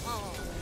Turret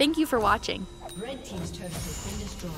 Thank you for watching. Red Team's turret has been destroyed.